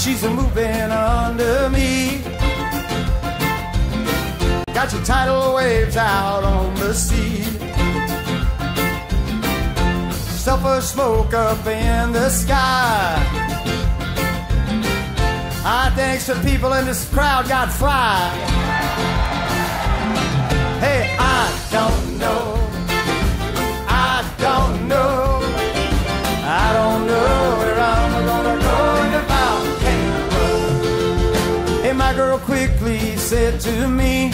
she's a moving under me. Got your tidal waves out on the sea. Sulfur smoke up in the sky. I think some people in this crowd got fried. Hey, I don't said to me.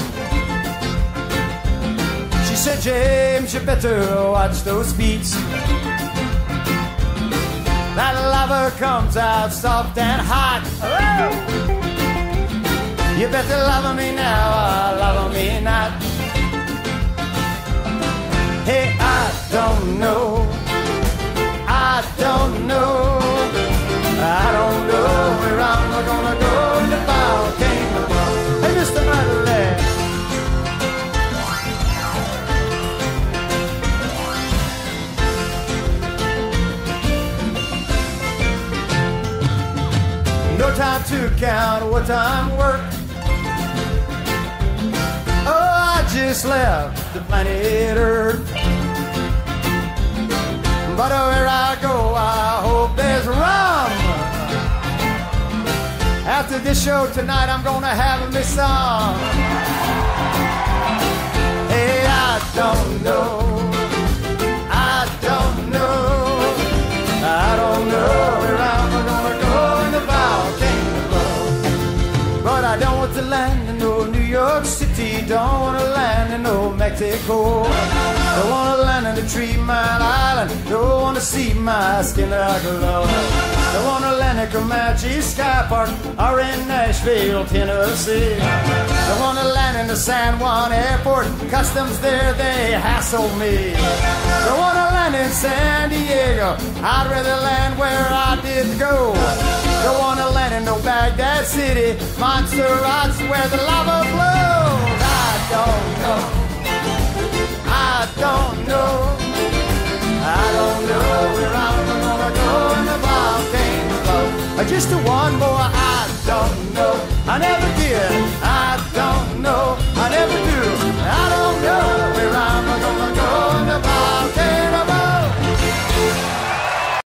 She said, James, you better watch those beats. That lover comes out soft and hot. You better love me now, or love me not. Hey, I don't know. No to count what time worked. Oh, I just left the planet Earth. But oh, where I go, I hope there's rum. After this show tonight, I'm gonna have me some. I don't want to land in no New York City. Don't want to land in no Mexico. Don't want to land in the Tree Mile Island. Don't want to see my skin like a glove. Don't want to land in Comanche Sky Park or in Nashville, Tennessee. Don't want to land in the San Juan Airport. Customs there, they hassle me. Don't want to land in San Diego. I'd rather land where I did go. Cairo, Baghdad City, Montserrat's where the lava flows. I don't know. I don't know. I don't know where I'm gonna go in a volcano glow. Just one more. I don't know. I never did. I don't know. I never do. I don't.